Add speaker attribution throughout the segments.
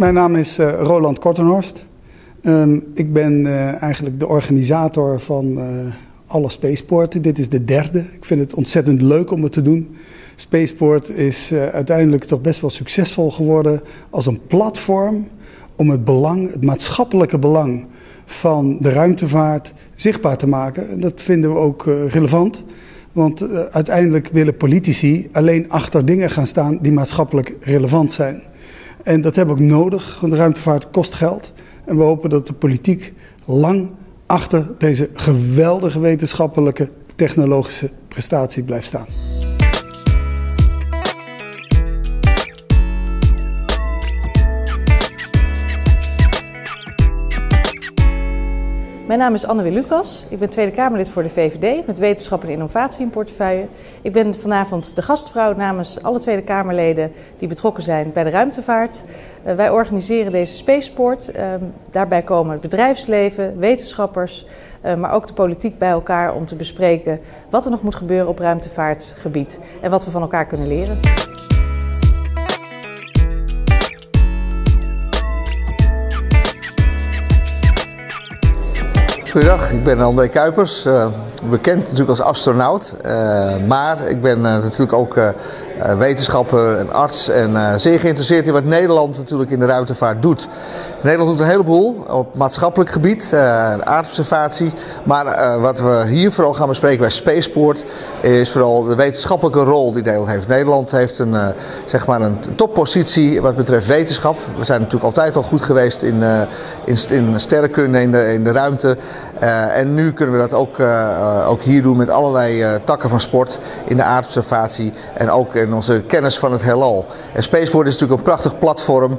Speaker 1: Mijn naam is uh, Roland Kortenhorst. Um, ik ben uh, eigenlijk de organisator van uh, alle spaceporten. Dit is de derde. Ik vind het ontzettend leuk om het te doen. Spaceport is uiteindelijk toch best wel succesvol geworden als een platform om het belang, het maatschappelijke belang van de ruimtevaart zichtbaar te maken. En dat vinden we ook relevant. Want uiteindelijk willen politici alleen achter dingen gaan staan die maatschappelijk relevant zijn. En dat hebben we ook nodig, want de ruimtevaart kost geld. En we hopen dat de politiek lang achter deze geweldige wetenschappelijke technologische prestatie blijft staan.
Speaker 2: Mijn naam is Anne Lucas. Ik ben Tweede Kamerlid voor de VVD met wetenschap en innovatie in portefeuille. Ik ben vanavond de gastvrouw namens alle Tweede Kamerleden die betrokken zijn bij de ruimtevaart. Uh, wij organiseren deze Spaceport. Uh, daarbij komen het bedrijfsleven, wetenschappers, uh, maar ook de politiek bij elkaar om te bespreken wat er nog moet gebeuren op ruimtevaartgebied en wat we van elkaar kunnen leren.
Speaker 3: Goedendag, ik ben André Kuipers, uh, bekend natuurlijk als astronaut. Uh, maar ik ben uh, natuurlijk ook wetenschapper en arts en zeer geïnteresseerd in wat Nederland natuurlijk in de ruimtevaart doet. Nederland doet een heleboel op maatschappelijk gebied, aardobservatie. Maar wat we hier vooral gaan bespreken bij Spaceport is vooral de wetenschappelijke rol die Nederland heeft. Nederland heeft een, zeg maar een toppositie wat betreft wetenschap. We zijn natuurlijk altijd al goed geweest in, in, in sterrenkunde in de, in de ruimte. En nu kunnen we dat ook, ook hier doen met allerlei takken van sport in de aardobservatie en ook in onze kennis van het heelal. En Spaceport is natuurlijk een prachtig platform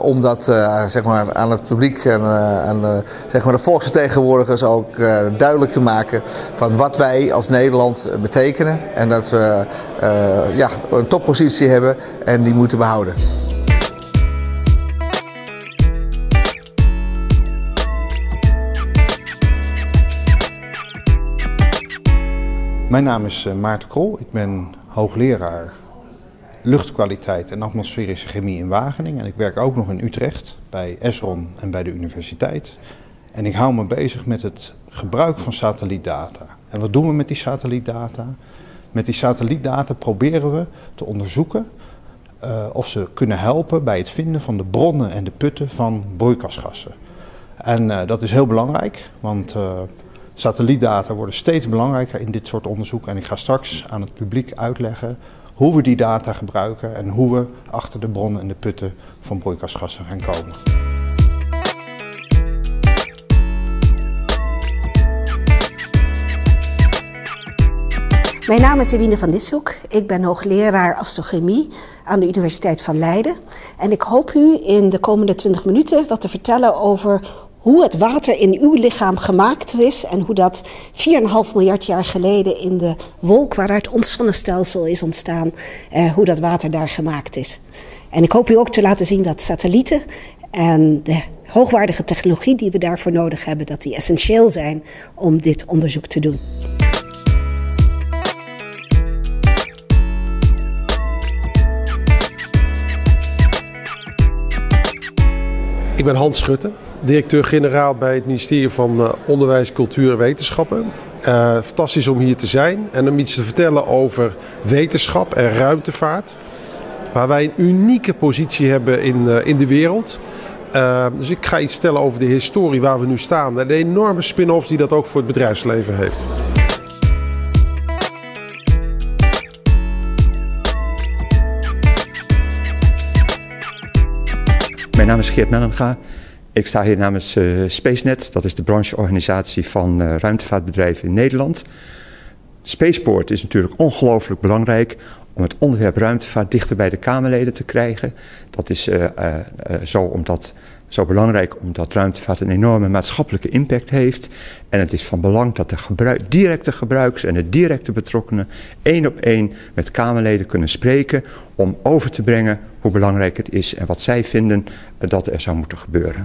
Speaker 3: om dat zeg maar aan het publiek en aan zeg maar de volksvertegenwoordigers ook duidelijk te maken van wat wij als Nederland betekenen en dat we ja, een toppositie hebben en die moeten behouden.
Speaker 4: Mijn naam is eh, Maarten Krol. Ik ben hoogleraar luchtkwaliteit en atmosferische chemie in Wageningen. En ik werk ook nog in Utrecht bij Esron en bij de universiteit. En ik hou me bezig met het gebruik van satellietdata. En wat doen we met die satellietdata? Met die satellietdata proberen we te onderzoeken uh, of ze kunnen helpen bij het vinden van de bronnen en de putten van broeikasgassen. En uh, dat is heel belangrijk, want uh, Satellietdata worden steeds belangrijker in dit soort onderzoek en ik ga straks aan het publiek uitleggen hoe we die data gebruiken en hoe we achter de bronnen en de putten van broeikasgassen gaan komen.
Speaker 5: Mijn naam is Sabine van Dishoek. Ik ben hoogleraar astrochemie aan de Universiteit van Leiden. En ik hoop u in de komende 20 minuten wat te vertellen over hoe het water in uw lichaam gemaakt is en hoe dat 4,5 miljard jaar geleden in de wolk waaruit ons zonnestelsel is ontstaan, eh, hoe dat water daar gemaakt is. En ik hoop u ook te laten zien dat satellieten en de hoogwaardige technologie die we daarvoor nodig hebben, dat die essentieel zijn om dit onderzoek te doen.
Speaker 6: Ik ben Hans Schutte, directeur-generaal bij het ministerie van uh, Onderwijs, Cultuur en Wetenschappen. Uh, fantastisch om hier te zijn en om iets te vertellen over wetenschap en ruimtevaart. Waar wij een unieke positie hebben in, uh, in de wereld. dus ik ga iets vertellen over de historie waar we nu staan en de enorme spin-offs die dat ook voor het bedrijfsleven heeft.
Speaker 7: Mijn naam is Geert Mellenga. Ik sta hier namens uh, SpaceNet, dat is de brancheorganisatie van uh, ruimtevaartbedrijven in Nederland. Spaceport is natuurlijk ongelooflijk belangrijk om het onderwerp ruimtevaart dichter bij de Kamerleden te krijgen. Dat is uh, zo, omdat, zo belangrijk omdat ruimtevaart een enorme maatschappelijke impact heeft. En het is van belang dat de directe gebruikers en de directe betrokkenen één op één met Kamerleden kunnen spreken om over te brengen hoe belangrijk het is en wat zij vinden dat er zou moeten gebeuren.